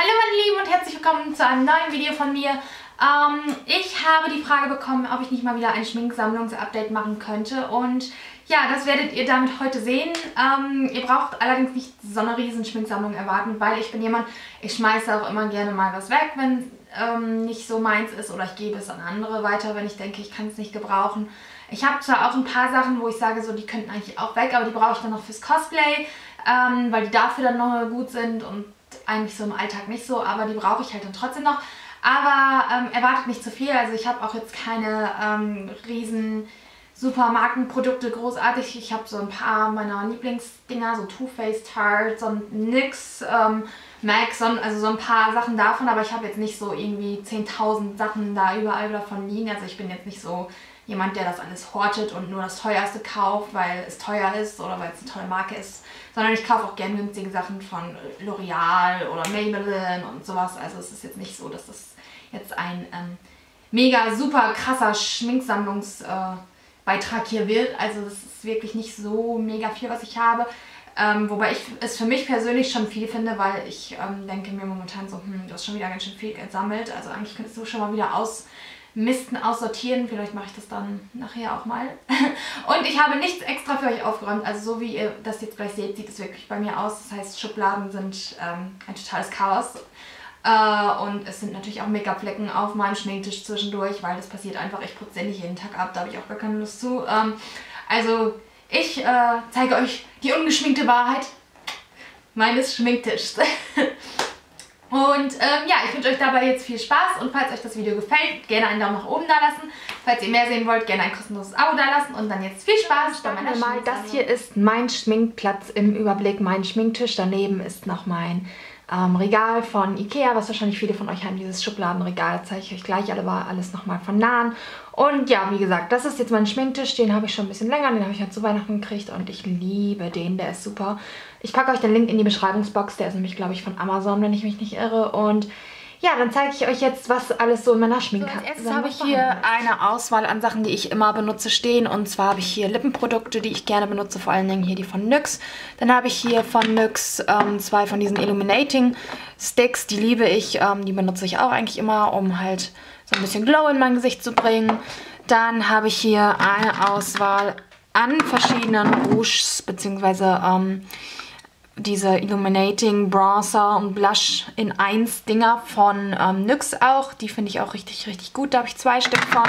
Hallo meine Lieben und herzlich willkommen zu einem neuen Video von mir. Ähm, ich habe die Frage bekommen, ob ich nicht mal wieder ein Schminksammlungsupdate machen könnte und ja, das werdet ihr damit heute sehen. Ähm, ihr braucht allerdings nicht so eine riesen Schminksammlung erwarten, weil ich bin jemand, ich schmeiße auch immer gerne mal was weg, wenn ähm, nicht so meins ist oder ich gebe es an andere weiter, wenn ich denke, ich kann es nicht gebrauchen. Ich habe zwar auch ein paar Sachen, wo ich sage, so die könnten eigentlich auch weg, aber die brauche ich dann noch fürs Cosplay, ähm, weil die dafür dann noch gut sind und eigentlich so im Alltag nicht so, aber die brauche ich halt dann trotzdem noch. Aber ähm, erwartet nicht zu viel, also ich habe auch jetzt keine ähm, riesen Supermarkenprodukte großartig. Ich habe so ein paar meiner Lieblingsdinger, so Too Faced Tarte und NYX, ähm, Max, also so ein paar Sachen davon, aber ich habe jetzt nicht so irgendwie 10.000 Sachen da überall davon liegen. Also ich bin jetzt nicht so jemand, der das alles hortet und nur das teuerste kauft, weil es teuer ist oder weil es eine tolle Marke ist, sondern ich kaufe auch gerne günstige Sachen von L'Oreal oder Maybelline und sowas. Also es ist jetzt nicht so, dass das jetzt ein ähm, mega super krasser Schminksammlungsbeitrag äh, hier wird. Also das ist wirklich nicht so mega viel, was ich habe. Ähm, wobei ich es für mich persönlich schon viel finde, weil ich ähm, denke mir momentan so, hm, du hast schon wieder ganz schön viel gesammelt. Also eigentlich könntest du schon mal wieder aus Misten aussortieren. Vielleicht mache ich das dann nachher auch mal. Und ich habe nichts extra für euch aufgeräumt. Also so wie ihr das jetzt gleich seht, sieht es wirklich bei mir aus. Das heißt, Schubladen sind ähm, ein totales Chaos. Äh, und es sind natürlich auch Make-up-Flecken auf meinem Schminktisch zwischendurch, weil das passiert einfach. Ich putze nicht jeden Tag ab, da habe ich auch gar keine Lust zu. Ähm, also ich äh, zeige euch die ungeschminkte Wahrheit meines Schminktischs. Und ähm, ja, ich wünsche euch dabei jetzt viel Spaß und falls euch das Video gefällt, gerne einen Daumen nach oben da lassen. Falls ihr mehr sehen wollt, gerne ein kostenloses Abo da lassen und dann jetzt viel Spaß bei meiner mal. Das hier ist mein Schminkplatz im Überblick, mein Schminktisch. Daneben ist noch mein ähm, Regal von Ikea, was wahrscheinlich viele von euch haben, dieses Schubladenregal, zeige ich euch gleich alle, aber alles nochmal von nahen. Und ja, wie gesagt, das ist jetzt mein Schminktisch, den habe ich schon ein bisschen länger, den habe ich halt zu Weihnachten gekriegt und ich liebe den, der ist super. Ich packe euch den Link in die Beschreibungsbox, der ist nämlich, glaube ich, von Amazon, wenn ich mich nicht irre und ja, dann zeige ich euch jetzt, was alles so in meiner Schminke so, erstes habe ich hier eine Auswahl an Sachen, die ich immer benutze, stehen. Und zwar habe ich hier Lippenprodukte, die ich gerne benutze, vor allen Dingen hier die von NYX. Dann habe ich hier von NYX ähm, zwei von diesen Illuminating Sticks, die liebe ich. Ähm, die benutze ich auch eigentlich immer, um halt so ein bisschen Glow in mein Gesicht zu bringen. Dann habe ich hier eine Auswahl an verschiedenen Rouges, beziehungsweise ähm, diese Illuminating Bronzer und Blush in 1 Dinger von ähm, NYX auch. Die finde ich auch richtig, richtig gut. Da habe ich zwei Stück von.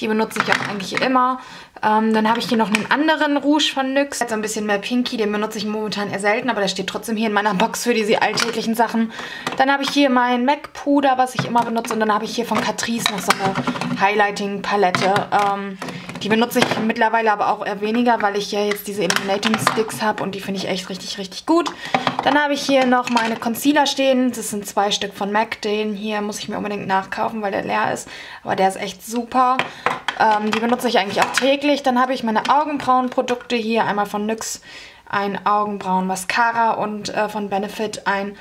Die benutze ich auch eigentlich immer. Ähm, dann habe ich hier noch einen anderen Rouge von NYX. Jetzt ein bisschen mehr Pinky, den benutze ich momentan eher selten, aber der steht trotzdem hier in meiner Box für diese alltäglichen Sachen. Dann habe ich hier mein MAC Puder, was ich immer benutze. Und dann habe ich hier von Catrice noch so eine Highlighting Palette. Ähm, die benutze ich mittlerweile aber auch eher weniger, weil ich ja jetzt diese Illuminating Sticks habe und die finde ich echt richtig, richtig gut. Dann habe ich hier noch meine Concealer stehen. Das sind zwei Stück von MAC. Den hier muss ich mir unbedingt nachkaufen, weil der leer ist. Aber der ist echt super. Ähm, die benutze ich eigentlich auch täglich. Dann habe ich meine Augenbrauenprodukte hier. Einmal von NYX ein Augenbrauen-Mascara und äh, von Benefit ein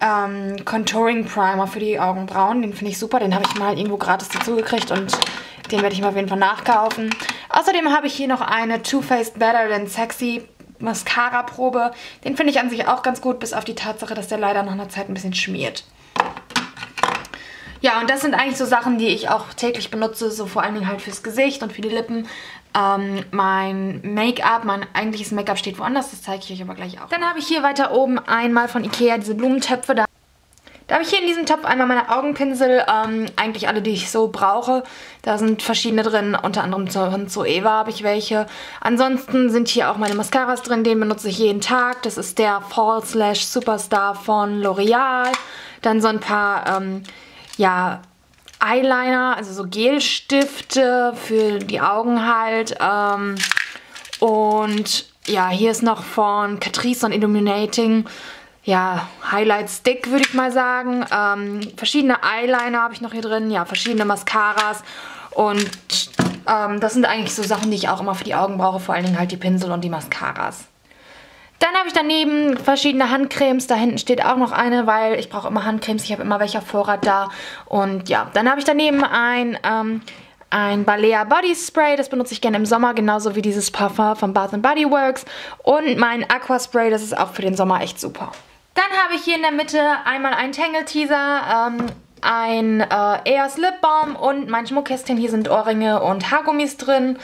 ähm, Contouring Primer für die Augenbrauen. Den finde ich super. Den habe ich mal irgendwo gratis dazu gekriegt und den werde ich mir auf jeden Fall nachkaufen. Außerdem habe ich hier noch eine Too Faced Better Than Sexy Mascara-Probe. Den finde ich an sich auch ganz gut, bis auf die Tatsache, dass der leider nach einer Zeit ein bisschen schmiert. Ja, und das sind eigentlich so Sachen, die ich auch täglich benutze, so vor allen Dingen halt fürs Gesicht und für die Lippen. Ähm, mein Make-up, mein eigentliches Make-up steht woanders, das zeige ich euch aber gleich auch. Dann habe ich hier weiter oben einmal von Ikea diese Blumentöpfe. Da, da habe ich hier in diesem Topf einmal meine Augenpinsel, ähm, eigentlich alle, die ich so brauche. Da sind verschiedene drin, unter anderem zu, zu Eva habe ich welche. Ansonsten sind hier auch meine Mascaras drin, den benutze ich jeden Tag. Das ist der Fall Slash Superstar von L'Oreal. Dann so ein paar... Ähm, ja, Eyeliner, also so Gelstifte für die Augen halt. Ähm, und ja, hier ist noch von Catrice und Illuminating, ja, Highlight Stick würde ich mal sagen. Ähm, verschiedene Eyeliner habe ich noch hier drin, ja, verschiedene Mascaras. Und ähm, das sind eigentlich so Sachen, die ich auch immer für die Augen brauche, vor allen Dingen halt die Pinsel und die Mascaras. Dann habe ich daneben verschiedene Handcremes. Da hinten steht auch noch eine, weil ich brauche immer Handcremes. Ich habe immer welcher Vorrat da. Und ja, dann habe ich daneben ein... Ähm, ein Balea Body Spray, das benutze ich gerne im Sommer, genauso wie dieses Parfum von Bath Body Works. Und mein Aqua Spray, das ist auch für den Sommer echt super. Dann habe ich hier in der Mitte einmal einen Tangle Teaser, ähm, ein äh, Eos Lip Balm und mein Schmuckkästchen. Hier sind Ohrringe und Haargummis drin.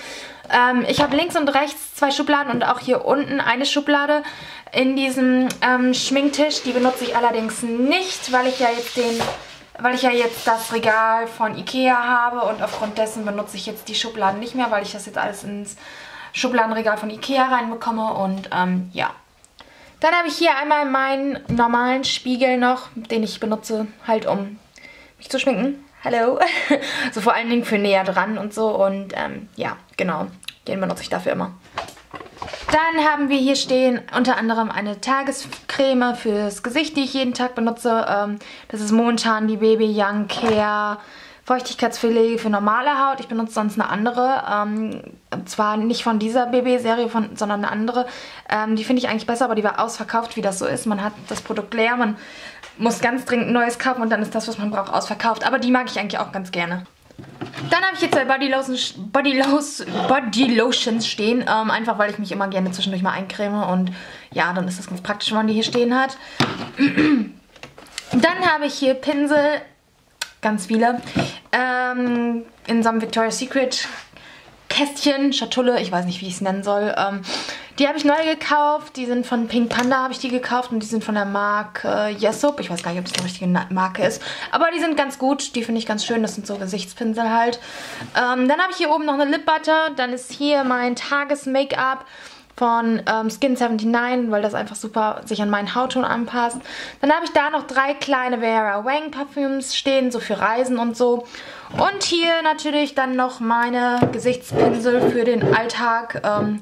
Ähm, ich habe links und rechts zwei Schubladen und auch hier unten eine Schublade in diesem ähm, Schminktisch. Die benutze ich allerdings nicht, weil ich ja jetzt den weil ich ja jetzt das Regal von Ikea habe und aufgrund dessen benutze ich jetzt die Schubladen nicht mehr, weil ich das jetzt alles ins Schubladenregal von Ikea reinbekomme und ähm, ja. Dann habe ich hier einmal meinen normalen Spiegel noch, den ich benutze halt um mich zu schminken. Hallo. so vor allen Dingen für näher dran und so und ähm, ja, genau. Den benutze ich dafür immer. Dann haben wir hier stehen unter anderem eine Tagescreme fürs Gesicht, die ich jeden Tag benutze. Ähm, das ist momentan die Baby Young Care Feuchtigkeitspflege für normale Haut. Ich benutze sonst eine andere. Ähm, zwar nicht von dieser BB-Serie, sondern eine andere. Ähm, die finde ich eigentlich besser, aber die war ausverkauft, wie das so ist. Man hat das Produkt leer, man muss ganz dringend neues kaufen und dann ist das, was man braucht, ausverkauft. Aber die mag ich eigentlich auch ganz gerne. Dann habe ich jetzt zwei Body Body Lotions stehen, ähm, einfach weil ich mich immer gerne zwischendurch mal eincreme und ja, dann ist das ganz praktisch, wenn man die hier stehen hat. Dann habe ich hier Pinsel, ganz viele, ähm, in so einem Victoria's Secret Kästchen, Schatulle, ich weiß nicht, wie ich es nennen soll. Ähm, die habe ich neu gekauft, die sind von Pink Panda habe ich die gekauft und die sind von der Marke äh, Yesup. Ich weiß gar nicht, ob das eine richtige Marke ist, aber die sind ganz gut, die finde ich ganz schön, das sind so Gesichtspinsel halt. Ähm, dann habe ich hier oben noch eine Lip Butter, dann ist hier mein Tages-Make-up von ähm, Skin 79, weil das einfach super sich an meinen Hautton anpasst. Dann habe ich da noch drei kleine Vera Wang Parfüms stehen, so für Reisen und so. Und hier natürlich dann noch meine Gesichtspinsel für den Alltag. Ähm,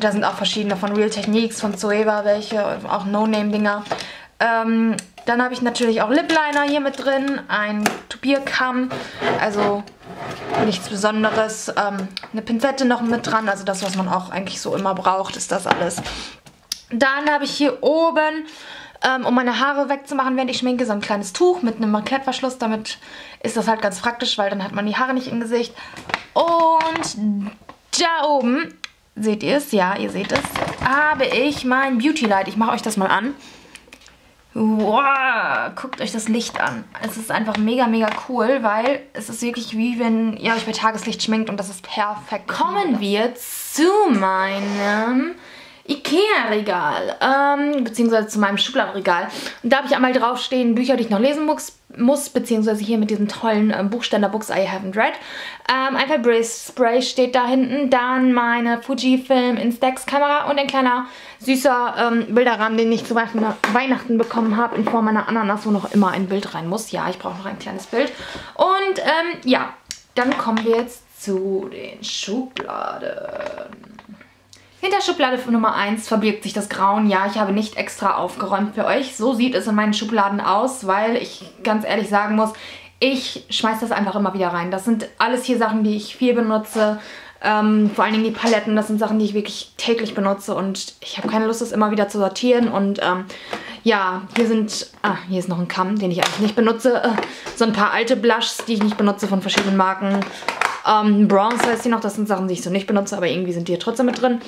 da sind auch verschiedene von Real Techniques, von Zoeva welche, auch No-Name-Dinger. Ähm, dann habe ich natürlich auch Lip Liner hier mit drin, ein Tupierkamm, also nichts Besonderes. Ähm, eine Pinzette noch mit dran, also das, was man auch eigentlich so immer braucht, ist das alles. Dann habe ich hier oben, ähm, um meine Haare wegzumachen, während ich schminke, so ein kleines Tuch mit einem Klettverschluss. Damit ist das halt ganz praktisch, weil dann hat man die Haare nicht im Gesicht. Und da oben, seht ihr es? Ja, ihr seht es, habe ich mein Beauty Light. Ich mache euch das mal an. Wow, guckt euch das Licht an. Es ist einfach mega, mega cool, weil es ist wirklich wie wenn ihr euch bei Tageslicht schminkt und das ist perfekt. Kommen wir zu meinem Ikea-Regal, ähm, beziehungsweise zu meinem Schubladenregal. Und da habe ich einmal draufstehen Bücher, die ich noch lesen muss, muss beziehungsweise hier mit diesem tollen ähm, Buchständer Books I Haven't Read. Ähm, ein Spray steht da hinten, dann meine Fujifilm Instax Kamera und ein kleiner süßer ähm, Bilderrahmen, den ich zu Weihnachten bekommen habe in Form einer Ananas, wo noch immer ein Bild rein muss. Ja, ich brauche noch ein kleines Bild. Und ähm, ja, dann kommen wir jetzt zu den Schubladen. Hinter Schublade Nummer 1 verbirgt sich das Grauen. Ja, ich habe nicht extra aufgeräumt für euch. So sieht es in meinen Schubladen aus, weil ich ganz ehrlich sagen muss, ich schmeiße das einfach immer wieder rein. Das sind alles hier Sachen, die ich viel benutze. Ähm, vor allen Dingen die Paletten, das sind Sachen, die ich wirklich täglich benutze und ich habe keine Lust, das immer wieder zu sortieren. Und ähm, ja, hier sind, ah, hier ist noch ein Kamm, den ich eigentlich nicht benutze. Äh, so ein paar alte Blushs, die ich nicht benutze von verschiedenen Marken. Ähm, Bronzer ist hier noch, das sind Sachen, die ich so nicht benutze, aber irgendwie sind die hier trotzdem mit drin.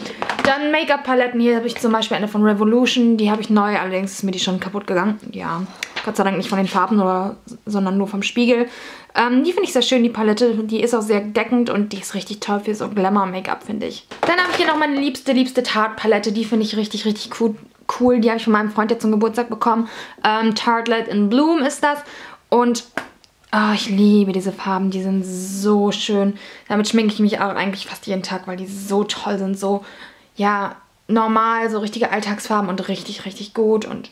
Dann Make-up-Paletten, hier habe ich zum Beispiel eine von Revolution, die habe ich neu, allerdings ist mir die schon kaputt gegangen. Ja, Gott sei Dank nicht von den Farben, oder, sondern nur vom Spiegel. Ähm, die finde ich sehr schön, die Palette, die ist auch sehr deckend und die ist richtig toll für so Glamour-Make-up, finde ich. Dann habe ich hier noch meine liebste, liebste Tarte-Palette, die finde ich richtig, richtig cool. Cool, die habe ich von meinem Freund jetzt zum Geburtstag bekommen. Ähm, Tartlet in Bloom ist das. Und Oh, ich liebe diese Farben, die sind so schön. Damit schminke ich mich auch eigentlich fast jeden Tag, weil die so toll sind. So, ja, normal, so richtige Alltagsfarben und richtig, richtig gut. Und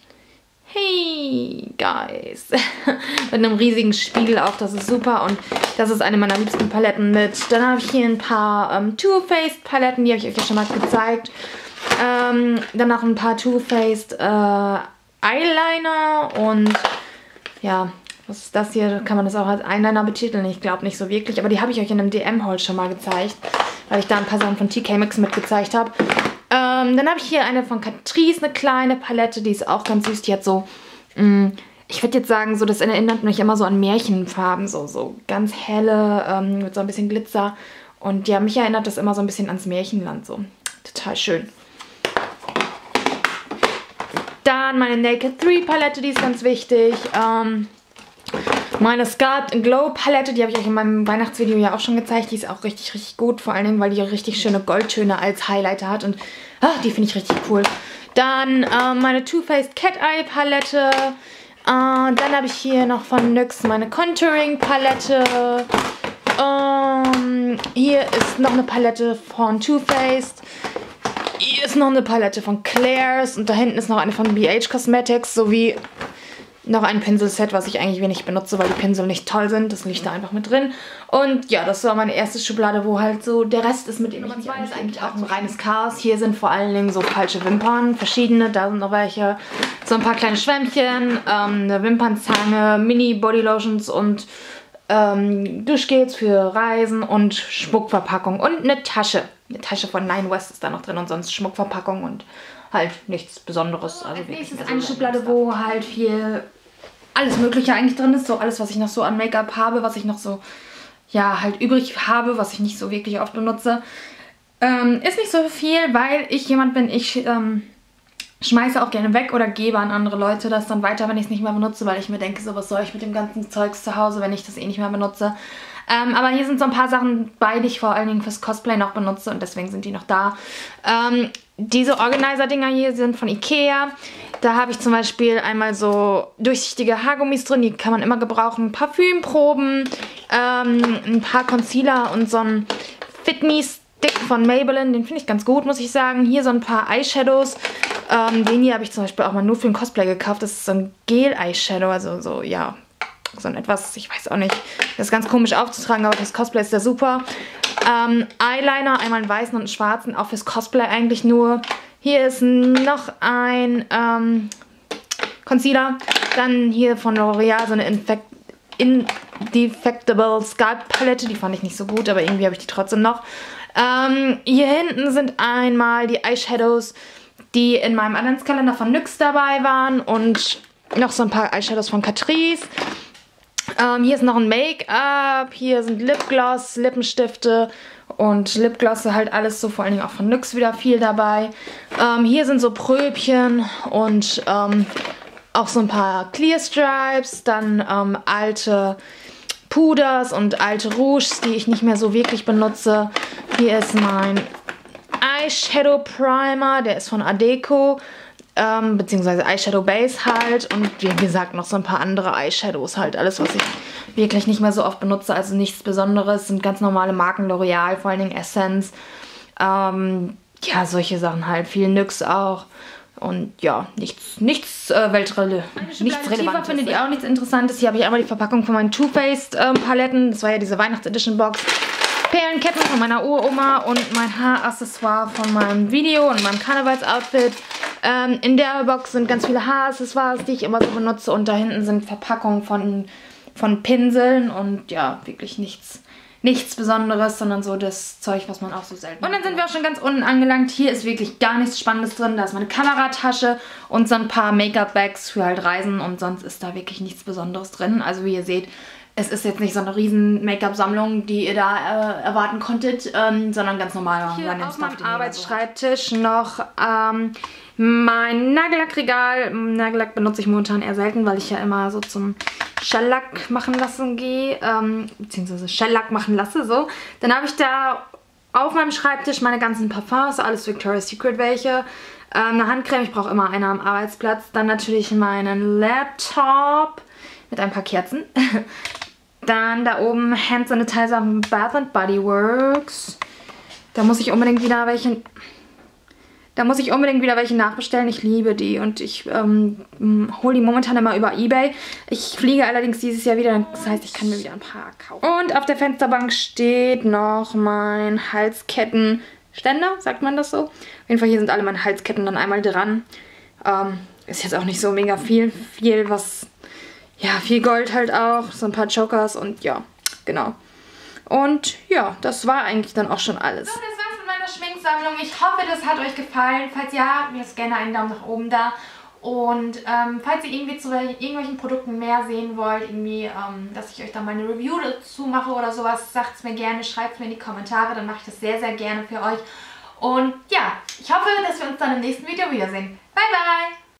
hey, guys. mit einem riesigen Spiegel auch, das ist super. Und das ist eine meiner liebsten Paletten mit. Dann habe ich hier ein paar ähm, Too Faced Paletten, die habe ich euch ja schon mal gezeigt. Ähm, dann noch ein paar Too Faced äh, Eyeliner und ja, was ist das hier? Kann man das auch als Eyeliner betiteln? Ich glaube nicht so wirklich. Aber die habe ich euch in einem DM-Haul schon mal gezeigt. Weil ich da ein paar Sachen von TK Mix mitgezeigt habe. Ähm, dann habe ich hier eine von Catrice, eine kleine Palette. Die ist auch ganz süß. Die hat so, mh, mm, ich würde jetzt sagen, so das erinnert mich immer so an Märchenfarben. So, so ganz helle, ähm, mit so ein bisschen Glitzer. Und ja, mich erinnert das immer so ein bisschen ans Märchenland. So, total schön. Dann meine Naked 3 Palette, die ist ganz wichtig. Ähm, meine Sculpt Glow Palette, die habe ich euch in meinem Weihnachtsvideo ja auch schon gezeigt. Die ist auch richtig, richtig gut. Vor allen Dingen, weil die richtig schöne Goldtöne als Highlighter hat. Und ach, die finde ich richtig cool. Dann äh, meine Too Faced Cat Eye Palette. Äh, dann habe ich hier noch von NYX meine Contouring Palette. Ähm, hier ist noch eine Palette von Too Faced. Hier ist noch eine Palette von Claire's. Und da hinten ist noch eine von BH Cosmetics. Sowie noch ein Pinselset, was ich eigentlich wenig benutze, weil die Pinsel nicht toll sind. Das liegt da einfach mit drin. Und ja, das war meine erste Schublade, wo halt so der Rest ist, mit dem ich mich ist eigentlich auch ein reines Chaos. Hier sind vor allen Dingen so falsche Wimpern, verschiedene, da sind noch welche. So ein paar kleine Schwämmchen, ähm, eine Wimpernzange, Mini-Bodylotions und ähm, Duschgels für Reisen und Schmuckverpackung und eine Tasche. Eine Tasche von Nine West ist da noch drin und sonst Schmuckverpackung und halt nichts Besonderes. Also Als nächstes eine Schublade, wo halt viel alles mögliche eigentlich drin ist. So alles, was ich noch so an Make-up habe, was ich noch so, ja, halt übrig habe, was ich nicht so wirklich oft benutze. Ähm, ist nicht so viel, weil ich jemand bin, ich ähm, schmeiße auch gerne weg oder gebe an andere Leute das dann weiter, wenn ich es nicht mehr benutze, weil ich mir denke, so was soll ich mit dem ganzen Zeugs zu Hause, wenn ich das eh nicht mehr benutze. Ähm, aber hier sind so ein paar Sachen bei, die ich vor allen Dingen fürs Cosplay noch benutze und deswegen sind die noch da. Ähm, diese Organizer-Dinger hier sind von Ikea. Da habe ich zum Beispiel einmal so durchsichtige Haargummis drin, die kann man immer gebrauchen. Parfümproben, ähm, ein paar Concealer und so ein Fit Me Stick von Maybelline. Den finde ich ganz gut, muss ich sagen. Hier so ein paar Eyeshadows. Ähm, den hier habe ich zum Beispiel auch mal nur für ein Cosplay gekauft. Das ist so ein Gel-Eyeshadow, also so, ja, so ein etwas, ich weiß auch nicht, das ist ganz komisch aufzutragen, aber fürs Cosplay ist der super. Ähm, Eyeliner, einmal einen weißen und einen schwarzen, auch fürs Cosplay eigentlich nur. Hier ist noch ein ähm, Concealer. Dann hier von L'Oreal so eine Infect Indefectible Scalp Palette. Die fand ich nicht so gut, aber irgendwie habe ich die trotzdem noch. Ähm, hier hinten sind einmal die Eyeshadows, die in meinem Adventskalender von NYX dabei waren. Und noch so ein paar Eyeshadows von Catrice. Ähm, hier ist noch ein Make-up, hier sind Lipgloss, Lippenstifte und Lipglosse halt alles so, vor allen Dingen auch von NYX wieder viel dabei. Ähm, hier sind so Pröbchen und ähm, auch so ein paar Clear Stripes, dann ähm, alte Puders und alte Rouges, die ich nicht mehr so wirklich benutze. Hier ist mein Eyeshadow Primer, der ist von Adeco ähm, beziehungsweise Eyeshadow Base halt und wie gesagt noch so ein paar andere Eyeshadows halt. Alles, was ich wirklich nicht mehr so oft benutze, also nichts Besonderes, sind ganz normale Marken, L'Oreal, vor allen Dingen Essence. Ähm, ja, solche Sachen halt, viel NYX auch. Und ja, nichts, nichts äh, weltrele nichts Relevantes. findet ihr auch nichts Interessantes. Hier habe ich einmal die Verpackung von meinen Too Faced ähm, Paletten. Das war ja diese Weihnachts-Edition Box. Perlenketten von meiner Uroma und mein Haaraccessoire von meinem Video und meinem Karnevalsoutfit. Ähm, in der Box sind ganz viele Haaraccessoires, die ich immer so benutze und da hinten sind Verpackungen von, von Pinseln und ja, wirklich nichts nichts Besonderes, sondern so das Zeug, was man auch so selten Und dann sind wir auch schon ganz unten angelangt. Hier ist wirklich gar nichts Spannendes drin. Da ist meine Kameratasche und so ein paar Make-up-Bags für halt Reisen und sonst ist da wirklich nichts Besonderes drin. Also wie ihr seht, es ist jetzt nicht so eine riesen Make-up-Sammlung, die ihr da äh, erwarten konntet, ähm, sondern ganz normal. Hier auf meinem Arbeitsschreibtisch noch ähm, mein Nagellackregal. Nagellack benutze ich momentan eher selten, weil ich ja immer so zum Shellack machen lassen gehe, ähm, beziehungsweise Shellack machen lasse, so. Dann habe ich da auf meinem Schreibtisch meine ganzen Parfums, alles Victoria's Secret welche. Ähm, eine Handcreme, ich brauche immer eine am Arbeitsplatz. Dann natürlich meinen Laptop mit ein paar Kerzen. Dann da oben Hand Sanitizer von Bath Body Works. Da muss ich unbedingt wieder welche... Da muss ich unbedingt wieder welche nachbestellen. Ich liebe die und ich ähm, hole die momentan immer über Ebay. Ich fliege allerdings dieses Jahr wieder, das heißt, ich kann mir wieder ein paar kaufen. Und auf der Fensterbank steht noch mein Halskettenständer, sagt man das so? Auf jeden Fall hier sind alle meine Halsketten dann einmal dran. Ähm, ist jetzt auch nicht so mega viel, viel was ja, viel Gold halt auch, so ein paar Chokers und ja, genau. Und ja, das war eigentlich dann auch schon alles. So, das war's mit meiner Schminksammlung. Ich hoffe, das hat euch gefallen. Falls ja, lasst gerne einen Daumen nach oben da. Und ähm, falls ihr irgendwie zu irgendwelchen Produkten mehr sehen wollt, irgendwie, ähm, dass ich euch da mal eine Review dazu mache oder sowas, sagt es mir gerne, schreibt es mir in die Kommentare, dann mache ich das sehr, sehr gerne für euch. Und ja, ich hoffe, dass wir uns dann im nächsten Video wiedersehen. Bye, bye!